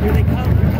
Here they come.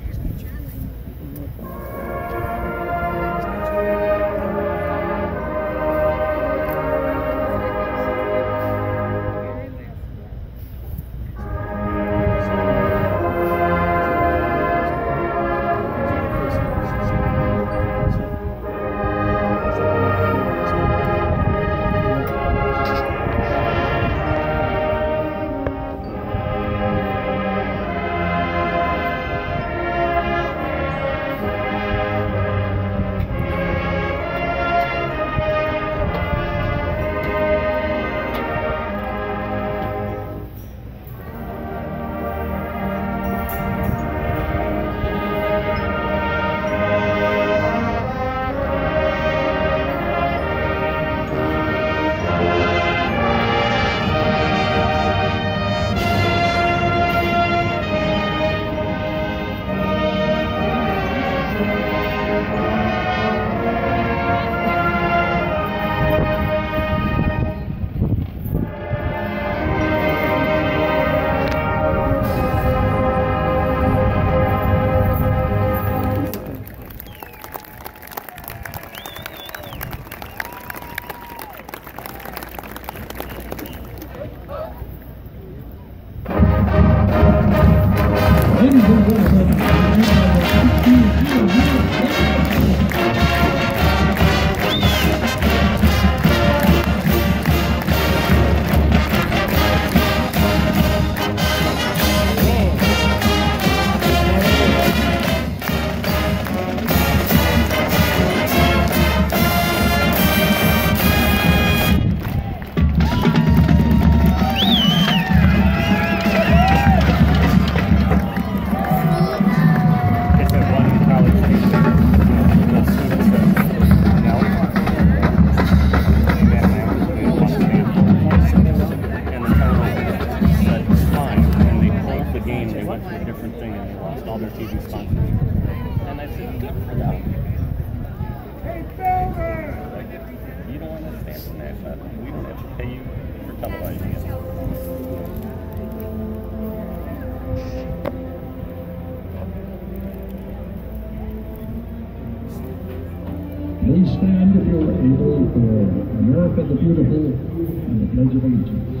televising it. Please stand if you're able for America the Beautiful and the Pledge of Allegiance.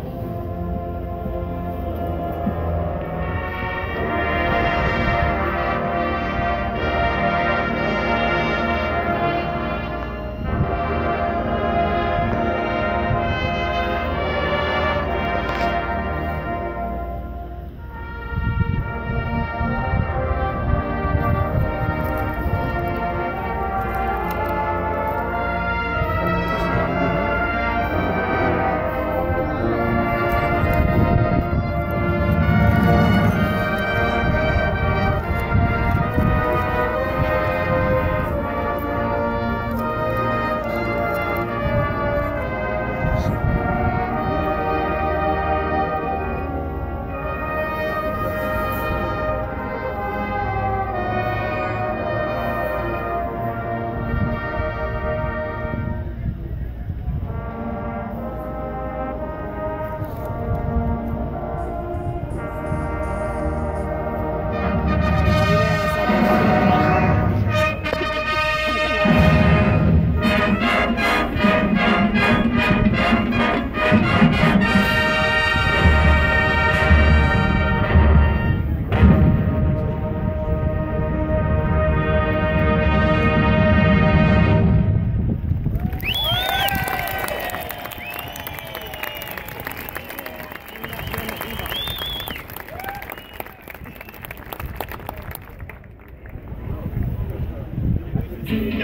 And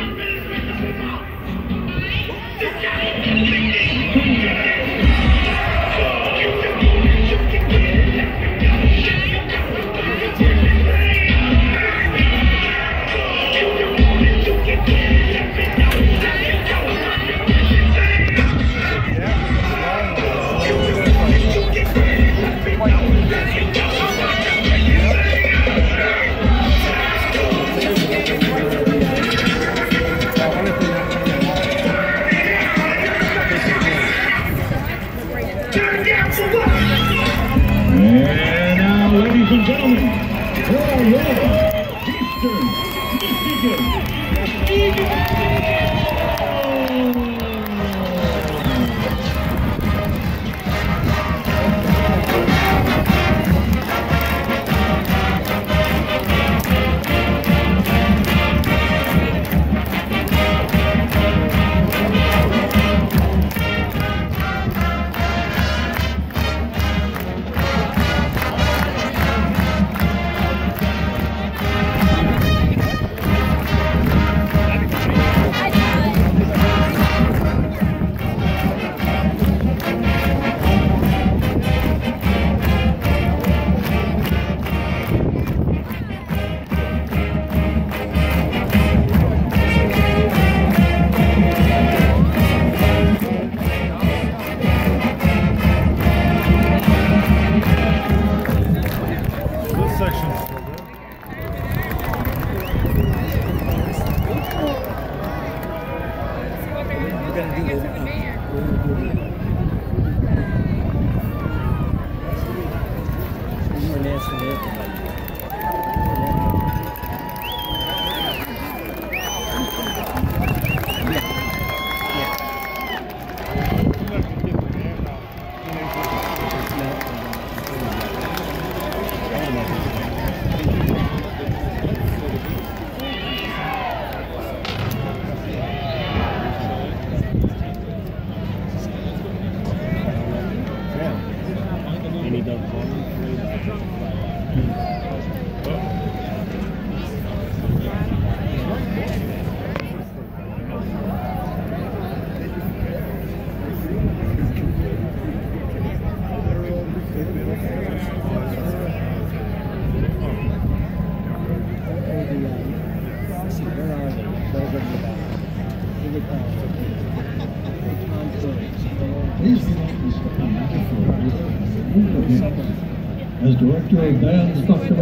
Видим! Видим! As Director of Bands, Dr.